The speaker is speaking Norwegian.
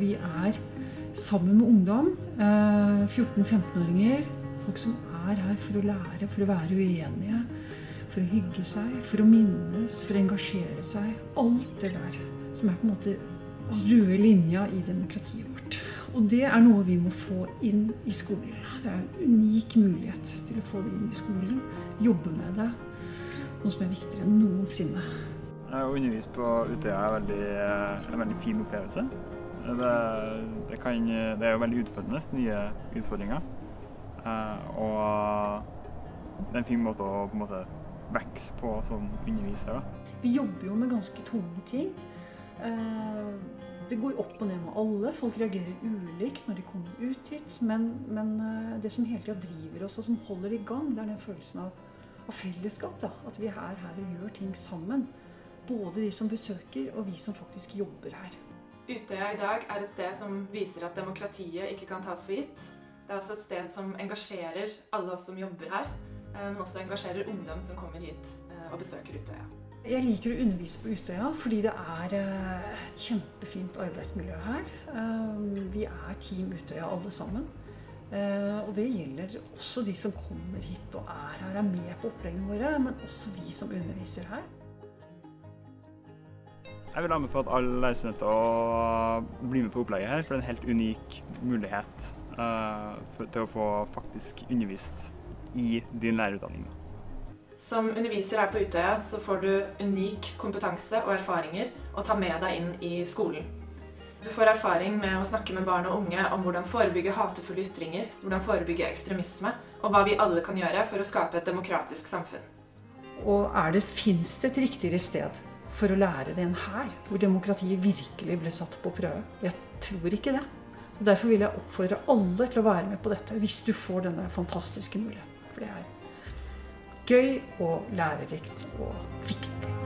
vi er sammen med ungdom. Eh, 14-15-åringer. Folk som er her for å lære, for å være uenige. For å hygge seg, for å minnes, for å engasjere seg. Alt det der som er på en måte røde linja i demokratiet vårt. Og det er noe vi må få inn i skolen. Det er en unik mulighet til å få det inn i skolen. Jobbe med det. Noe som er viktigere enn noensinne. Å undervise på Utøya er veldig, en veldig fin opplevelse. Det, det, kan, det, er jo veldig utfordrende, nye utfordringer. Eh, og det er en fin måte å på en måte vokse på som underviser. Da. Vi jobber jo med ganske tunge ting. Eh, det går opp og ned med alle. Folk reagerer ulikt når de kommer ut hit. Men, men eh, det som hele tida driver oss, og som holder i gang, det er den følelsen av, av fellesskap. Da. At vi er her og gjør ting sammen. Både de som besøker, og vi som faktisk jobber her. Utøya i dag er et sted som viser at demokratiet ikke kan tas for gitt. Det er også et sted som engasjerer alle oss som jobber her, eh, men også engasjerer ungdom som kommer hit og besøker Utøya. Jeg liker å undervise på Utøya fordi det er et kjempefint arbeidsmiljø her. Vi er Team Utøya alle sammen. Og det gjelder også de som kommer hit og er her, er med på oppleggene våre, men også vi som underviser her. Jeg vil anbefale alle lærerstudenter å bli med på opplegget her, for det er en helt unik mulighet til å få faktisk undervist i din lærerutdanning. Som underviser her på Utøya så får du unik kompetanse og erfaringer å ta med deg inn i skolen. Du får erfaring med å snakke med barn og unge om hvordan forebygge hatefulle ytringer, hvordan forebygge ekstremisme, og hva vi alle kan gjøre for å skape et demokratisk samfunn. Og er det, Fins det et riktigere sted for å lære det enn her, hvor demokratiet virkelig ble satt på prøve? Jeg tror ikke det. Så Derfor vil jeg oppfordre alle til å være med på dette, hvis du får denne fantastiske muligheten. For det er gøy og lærerikt og viktig.